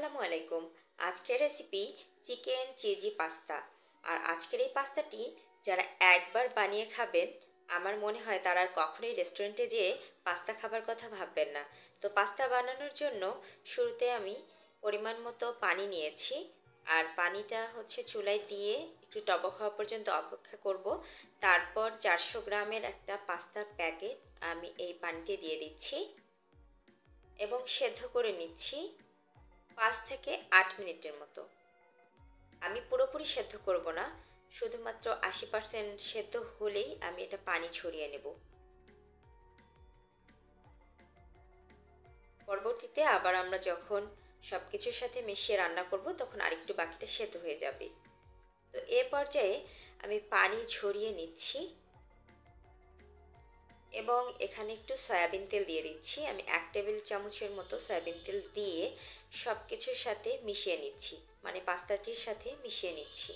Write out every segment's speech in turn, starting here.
আসসালামু আলাইকুম। আজকের রেসিপি চিকেন চিজি পাস্তা আর আজকের এই পাস্তাটি যারা একবার বানিয়ে খাবেন, আমার মনে হয় তারা আর কখনোই রেস্টুরেন্টে যেয়ে পাস্তা খাবার কথা ভাববেন না। তো পাস্তা বানানোর জন্য শুরুতে আমি পরিমাণ মতো পানি নিয়েছি। আর পানিটা হচ্ছে চুলায় দিয়ে একটু টবক হওয়া পর্যন্ত অপেক্ষা করব। তারপর চারশো গ্রামের একটা পাস্তার প্যাকেট আমি এই পানিতে দিয়ে দিচ্ছি। এবং সেদ্ধ করে নিচ্ছি। পাঁচ থেকে আট মিনিটের মতো। আমি পুরোপুরি সেদ্ধ করব না, শুধুমাত্র আশি পার্সেন্ট সেদ্ধ হলেই আমি এটা পানি ছড়িয়ে নেব। পরবর্তীতে আবার আমরা যখন সব কিছুর সাথে মিশিয়ে রান্না করব, তখন আরেকটু বাকিটা সেদ্ধ হয়ে যাবে। তো এ পর্যায়ে আমি পানি ঝরিয়ে নিচ্ছি। এবং এখানে একটু সয়াবিন তেল দিয়ে দিচ্ছি। আমি এক টেবিল চামচের মতো সয়াবিন তেল দিয়ে সব কিছুর সাথে মিশিয়ে নিচ্ছি। মানে পাস্তাটির সাথে মিশিয়ে নিচ্ছি।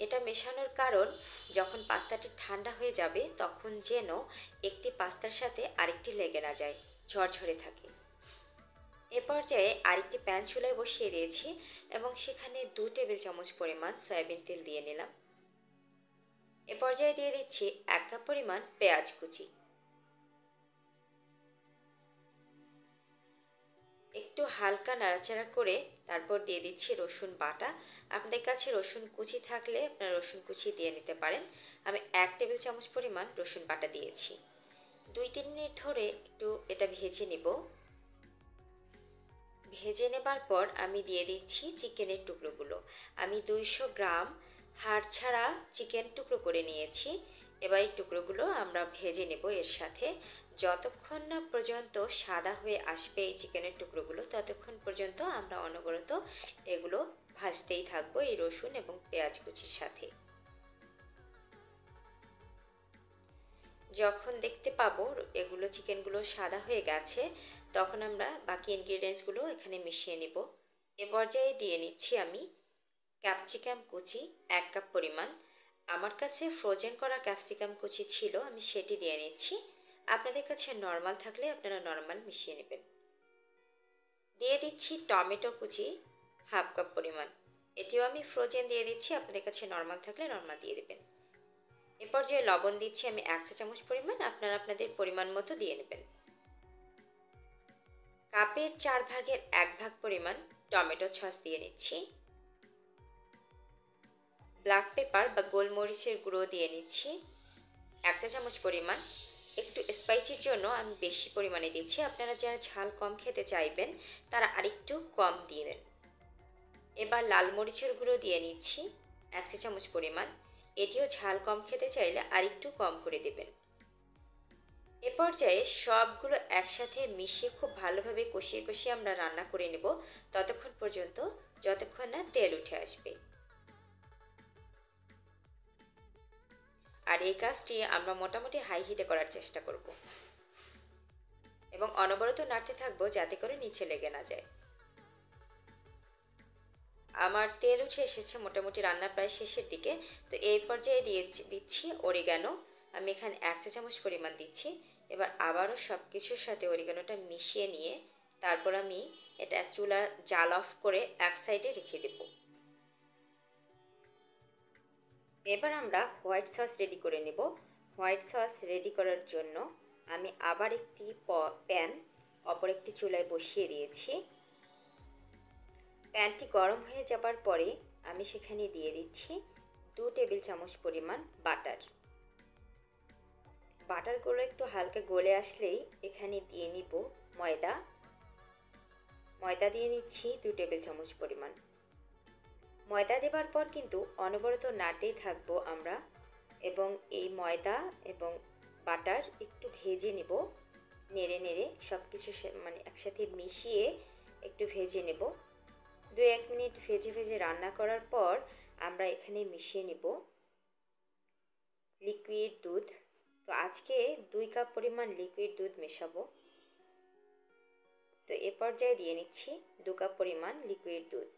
এটা মেশানোর কারণ, যখন পাস্তাটি ঠান্ডা হয়ে যাবে, তখন যেন একটি পাস্তার সাথে আরেকটি লেগে না যায়, ঝরঝরে থাকে। এ পর্যায়ে আরেকটি প্যান চুলায় বসিয়ে দিয়েছি এবং সেখানে দু টেবিল চামচ পরিমাণ সয়াবিন তেল দিয়ে নিলাম। এ পর্যায়ে দিয়ে দিচ্ছি এক কাপ পরিমাণ পেঁয়াজ কুচি। একটু হালকা নাড়াচাড়া করে তারপর দিয়ে দিচ্ছি রসুন বাটা। আপনাদের কাছে রসুন কুচি থাকলে আপনারা রসুন কুচি দিয়ে নিতে পারেন। আমি এক টেবিল চামচ পরিমাণ রসুন বাটা দিয়েছি। দুই তিন মিনিট ধরে একটু এটা ভেজে নেব। ভেজে নেবার পর আমি দিয়ে দিচ্ছি চিকেনের টুকরোগুলো। আমি দুইশো গ্রাম হাড় ছাড়া চিকেন টুকরো করে নিয়েছি। এবার এই টুকরোগুলো আমরা ভেজে নেব এর সাথে। যতক্ষণ না পর্যন্ত সাদা হয়ে আসবে এই চিকেনের টুকরোগুলো, ততক্ষণ পর্যন্ত আমরা অনবরত এগুলো ভাজতেই থাকব এই রসুন এবং পেঁয়াজ কুচির সাথে। যখন দেখতে পাবো এগুলো চিকেনগুলো সাদা হয়ে গেছে, তখন আমরা বাকি ইনগ্রিডিয়েন্টসগুলো এখানে মিশিয়ে নেব। এ পর্যায়ে দিয়ে নিচ্ছি আমি ক্যাপসিকাম কুচি এক কাপ পরিমাণ। আমার কাছে ফ্রোজেন করা ক্যাপসিকাম কুচি ছিল, আমি সেটি দিয়ে নিচ্ছি। আপনাদের কাছে নর্মাল থাকলে আপনারা নর্মাল মিশিয়ে নেবেন। দিয়ে দিচ্ছি টমেটো কুচি হাফ কাপ পরিমাণ। এটিও আমি ফ্রোজেন দিয়ে দিচ্ছি, আপনাদের কাছে নর্মাল থাকলে নর্মাল দিয়ে দেবেন। এরপর যে লবণ দিচ্ছি, আমি এক চা চামচ পরিমাণ, আপনারা আপনাদের পরিমাণ মতো দিয়ে নেবেন। কাপের চার ভাগের এক ভাগ পরিমাণ টমেটো সস দিয়ে নিচ্ছি। ব্ল্যাক পেপার বা গোলমরিচের গুঁড়ো দিয়ে নিচ্ছি। এক চা চামচ পরিমাণ। একটু স্পাইসির জন্য আমি বেশি পরিমাণে দিচ্ছি। আপনারা যারা ঝাল কম খেতে চাইবেন, তারা আরেকটু কম দিবেন। এবার লাল মরিচের গুঁড়ো দিয়ে নিচ্ছি। এক চা চামচ পরিমাণ। এটিও ঝাল কম খেতে চাইলে আরেকটু কম করে দেবেন। এ পর্যায়ে সবগুলো একসাথে মিশিয়ে খুব ভালোভাবে কষিয়ে কষিয়ে আমরা রান্না করে নেব। ততক্ষণ পর্যন্ত, যতক্ষণ না তেল উঠে আসবে। আর এই কাজটি আমরা মোটামুটি হাই হিটে করার চেষ্টা করব। এবং অনবরত নাড়তে থাকব যাতে করে নিচে লেগে না যায়। আমার তেল উঠে এসেছে, মোটামুটি রান্না প্রায় শেষের দিকে। তো এই পর্যায়ে দিয়ে দিচ্ছি অরিগানো আমি এখানে এক চা চামচ পরিমাণ দিচ্ছি। এবার আবারও সব কিছুর সাথে অরিগানোটা মিশিয়ে নিয়ে তারপর আমি এটা চুলা জাল অফ করে এক সাইডে রেখে দেবো। এবার আমরা হোয়াইট সস রেডি করে নেব। হোয়াইট সস রেডি করার জন্য আমি আবার একটি প্যান অপর একটি চুলায় বসিয়ে দিয়েছি। প্যানটি গরম হয়ে যাবার পরে আমি সেখানে দিয়ে দিচ্ছি দু টেবিল চামচ পরিমাণ বাটার। বাটারগুলো একটু হালকা গলে আসলেই এখানে দিয়ে নিব ময়দা। ময়দা দিয়ে নিচ্ছি দু টেবিল চামচ পরিমাণ। ময়দা দেবার পর কিন্তু অনবরত নাড়তেই থাকব আমরা এবং এই ময়দা এবং বাটার একটু ভেজে নেব, নেড়ে নেড়ে সব কিছু মানে একসাথে মিশিয়ে একটু ভেজে নেব। দু, এক মিনিট ভেজে ভেজে রান্না করার পর আমরা এখানে মিশিয়ে নেব লিকুইড দুধ। তো আজকে দুই কাপ পরিমাণ লিকুইড দুধ মেশাবো। তো এ পর্যায়ে দিয়ে নিচ্ছি দু কাপ পরিমাণ লিকুইড দুধ।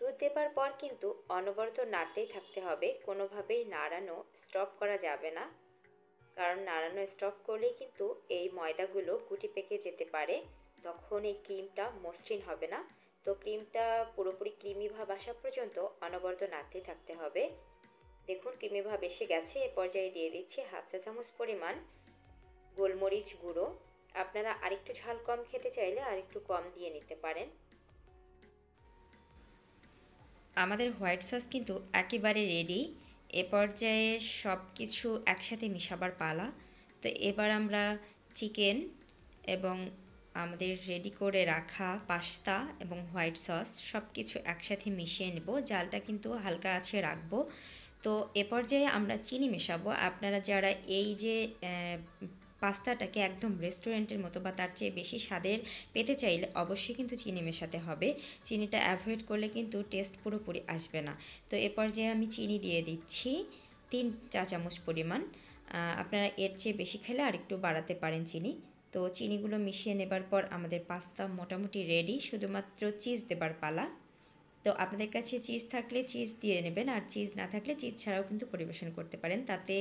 দুধ দেবার পর কিন্তু অনবরত নাড়তেই থাকতে হবে। কোনোভাবেই নাড়ানো স্টপ করা যাবে না। কারণ নাড়ানো স্টপ করলেই কিন্তু এই ময়দাগুলো গুটি পেকে যেতে পারে। তখন এই ক্রিমটা মসৃণ হবে না। তো ক্রিমটা পুরোপুরি ক্রিমি ভাব আসা পর্যন্ত অনবরত নাড়তেই থাকতে হবে। দেখুন ক্রিমি ভাব এসে গেছে। এ পর্যায়ে দিয়ে দিচ্ছি হাফ চা চামচ পরিমাণ গোলমরিচ গুঁড়ো। আপনারা আরেকটু ঝাল কম খেতে চাইলে আরেকটু কম দিয়ে নিতে পারেন। আমাদের হোয়াইট সস কিন্তু একেবারে রেডি এ পর্যায়ে সব কিছু একসাথে মিশাবার পালা। তো এবার আমরা চিকেন এবং আমাদের রেডি করে রাখা পাস্তা এবং হোয়াইট সস সব কিছু একসাথে মিশিয়ে নেব। জালটা কিন্তু হালকা আছে রাখব। তো এ পর্যায়ে আমরা চিনি মেশাবো। আপনারা যারা এই যে পাস্তাটাকে একদম রেস্টুরেন্টের মতো বা তার চেয়ে বেশি স্বাদের পেতে চাইলে অবশ্যই কিন্তু চিনি মেশাতে হবে। চিনিটা অ্যাভয়েড করলে কিন্তু টেস্ট পুরোপুরি আসবে না। তো এ পর্যায়ে আমি চিনি দিয়ে দিচ্ছি তিন চা চামচ পরিমাণ। আপনারা এর চেয়ে বেশি খেলে আরেকটু বাড়াতে পারেন চিনি। তো চিনিগুলো মিশিয়ে নেবার পর আমাদের পাস্তা মোটামুটি রেডি শুধুমাত্র চিজ দেবার পালা। তো আপনাদের কাছে চিজ থাকলে চিজ দিয়ে নেবেন আর চিজ না থাকলে চিজ ছাড়াও কিন্তু পরিবেশন করতে পারেন। তাতে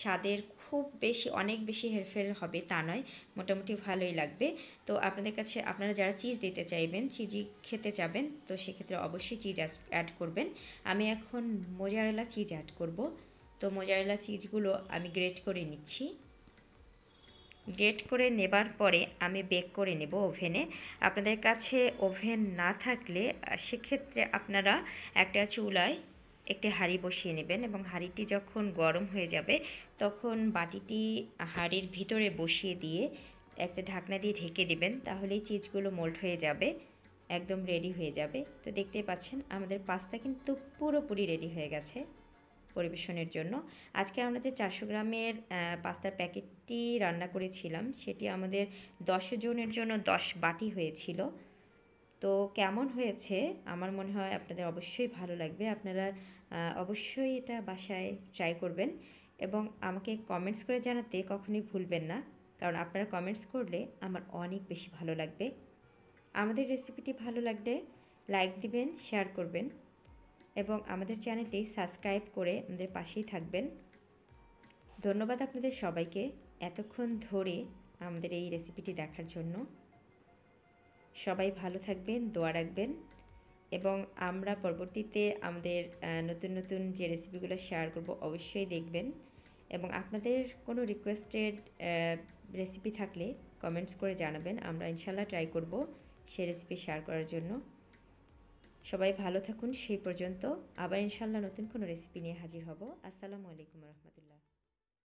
স্বাদের খুব বেশি, অনেক বেশি হেরফের হবে তা নয়, মোটামুটি ভালোই লাগবে। তো আপনাদের কাছে, আপনারা যারা চিজ দিতে চাইবেন চিজি খেতে চাবেন, তো সেক্ষেত্রে অবশ্যই চিজ অ্যাড করবেন। আমি এখন মোজারেলা চিজ অ্যাড করব। তো মোজারেলা চিজগুলো আমি গ্রেট করে নিচ্ছি। গ্রেট করে নেবার পরে আমি বেক করে নেব ওভেনে আপনাদের কাছে ওভেন না থাকলে, সেক্ষেত্রে আপনারা একটা চুলায় একটি হাঁড়ি বসিয়ে নেবেন এবং হাঁড়িটি যখন গরম হয়ে যাবে, তখন বাটিটি হাঁড়ির ভিতরে বসিয়ে দিয়ে একটা ঢাকনা দিয়ে ঢেকে দেবেন, তাহলেই চিজগুলো মোল্ড হয়ে যাবে, একদম রেডি হয়ে যাবে। তো দেখতেই পাচ্ছেন, আমাদের পাস্তা কিন্তু পুরোপুরি রেডি হয়ে গেছে পরিবেশনের জন্য। আজকে আমরা যে চারশো গ্রামের পাস্তার প্যাকেটটি রান্না করেছিলাম, সেটি আমাদের দশ জনের জন্য দশ বাটি হয়েছিল। তো কেমন হয়েছে? আমার মনে হয় আপনাদের অবশ্যই ভালো লাগবে। আপনারা অবশ্যই এটা বাসায় ট্রাই করবেন এবং আমাকে কমেন্টস করে জানাতে কখনোই ভুলবেন না। কারণ আপনারা কমেন্টস করলে আমার অনেক বেশি ভালো লাগবে। আমাদের রেসিপিটি ভালো লাগলে লাইক দিবেন শেয়ার করবেন এবং আমাদের চ্যানেলটি সাবস্ক্রাইব করে আমাদের পাশেই থাকবেন। ধন্যবাদ আপনাদের সবাইকে এতক্ষণ ধরে আমাদের এই রেসিপিটি দেখার জন্য। সবাই ভালো থাকবেন, দোয়া রাখবেন। এবং আমরা পরবর্তীতে আমাদের নতুন নতুন যে রেসিপিগুলো শেয়ার করব অবশ্যই দেখবেন। এবং আপনাদের কোনো রিকোয়েস্টেড রেসিপি থাকলে কমেন্টস করে জানাবেন। আমরা ইনশাল্লাহ ট্রাই করব সে রেসিপি শেয়ার করার জন্য। সবাই ভালো থাকুন, সেই পর্যন্ত আবার ইনশাল্লাহ নতুন কোনো রেসিপি নিয়ে হাজির হব। আসসালামু আলাইকুম রহমতুল্লাহ।